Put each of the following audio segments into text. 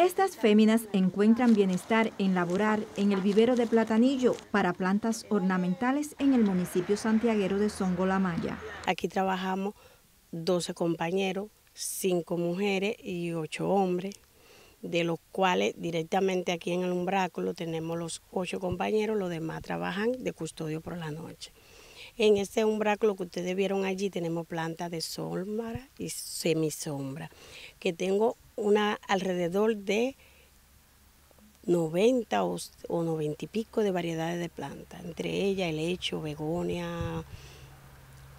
Estas féminas encuentran bienestar en laborar en el vivero de Platanillo para plantas ornamentales en el municipio santiaguero de Songolamaya. Aquí trabajamos 12 compañeros, 5 mujeres y 8 hombres, de los cuales directamente aquí en el umbráculo tenemos los 8 compañeros, los demás trabajan de custodio por la noche. En este umbráculo que ustedes vieron allí tenemos plantas de sombra y semisombra, que tengo una alrededor de 90 o, 90 y pico de variedades de plantas, entre ellas el hecho, begonia,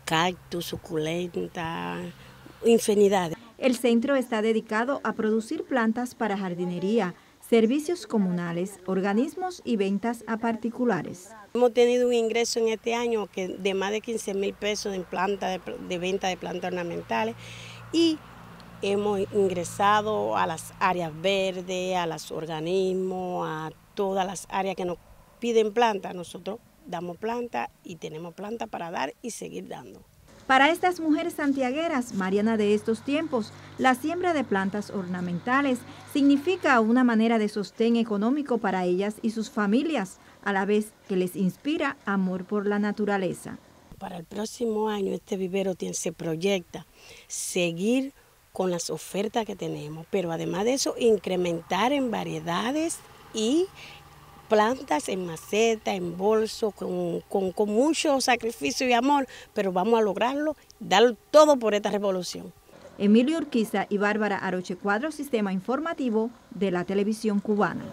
cactus, suculenta, infinidad. El centro está dedicado a producir plantas para jardinería, servicios comunales, organismos y ventas a particulares. Hemos tenido un ingreso en este año que de más de 15 mil pesos en planta de, venta de plantas ornamentales y hemos ingresado a las áreas verdes, a los organismos, a todas las áreas que nos piden planta. Nosotros damos planta y tenemos planta para dar y seguir dando. Para estas mujeres santiagueras, Mariana de estos tiempos, la siembra de plantas ornamentales significa una manera de sostén económico para ellas y sus familias, a la vez que les inspira amor por la naturaleza. Para el próximo año este vivero se proyecta seguir con las ofertas que tenemos, pero además de eso incrementar en variedades y plantas en maceta, en bolso, con, con, mucho sacrificio y amor, pero vamos a lograrlo, dar todo por esta revolución. Emilio Urquiza y Bárbara Aroche Cuadro, Sistema Informativo de la Televisión Cubana.